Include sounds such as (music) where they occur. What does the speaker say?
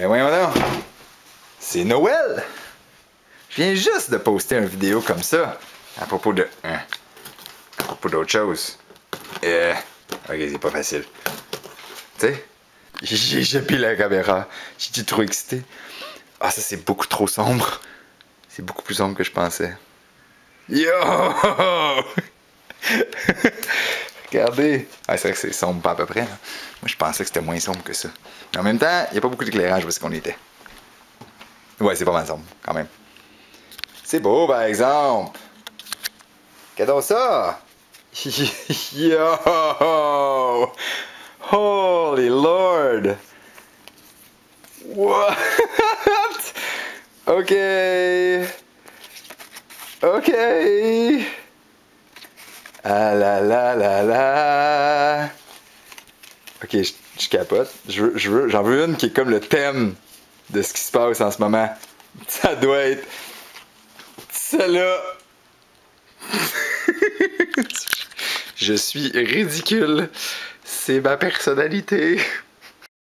Mais voyons donc. C'est Noël! Je viens juste de poster une vidéo comme ça à propos de. hein, à propos d'autre chose. Euh. Ok, c'est pas facile. Tu sais? J'ai j'ai la caméra. J'étais trop excité. Ah, ça c'est beaucoup trop sombre. C'est beaucoup plus sombre que je pensais. Yo! (laughs) Regardez. Ah, c'est vrai que c'est sombre pas à peu près. Moi, je pensais que c'était moins sombre que ça. Mais en même temps, il n'y a pas beaucoup d'éclairage est-ce qu'on était. Ouais, c'est pas mal sombre, quand même. C'est beau, par exemple. Regardons ça? (laughs) Yo! Holy Lord! What? (laughs) Ok. Ok. Ah la la la la. Ok, je, capote. J'en veux une qui est comme le thème de ce qui se passe en ce moment. (laughs) Ça doit être celle-là. (laughs) je suis ridicule. C'est ma personnalité.